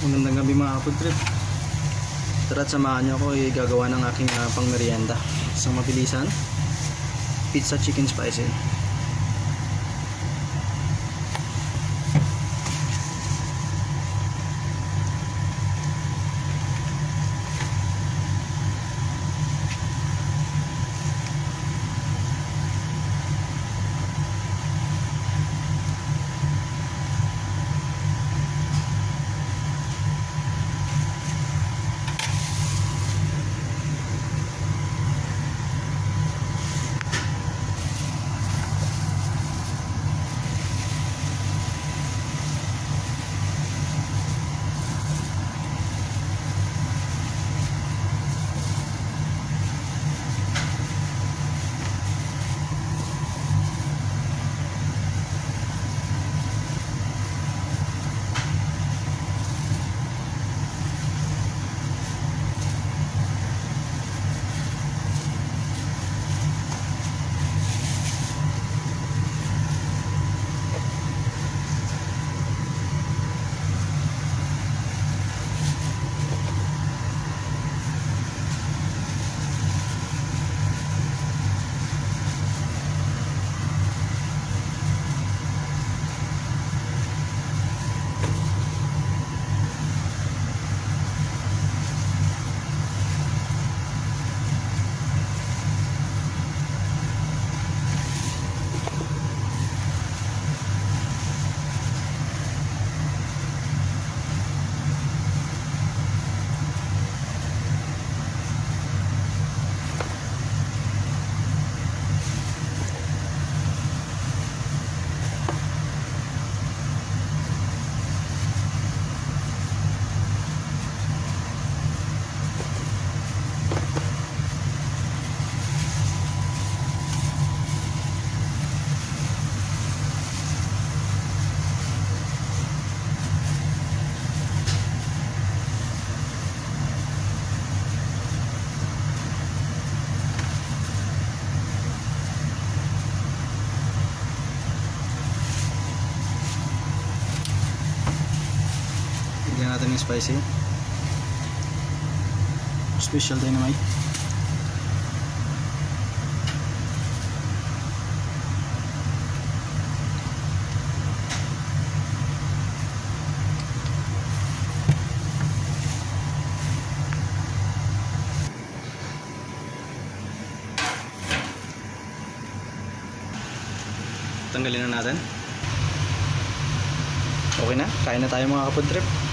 Magandang gabi mga food trip. Tara samahan niyo ako gagawa ng aking uh, pangmerienda. Isang mabilisan. Pizza chicken spicy. Natin ng spicy. Special dynamite. Tanggalin na natin. Okay na, kain na tayo mga kapod trip.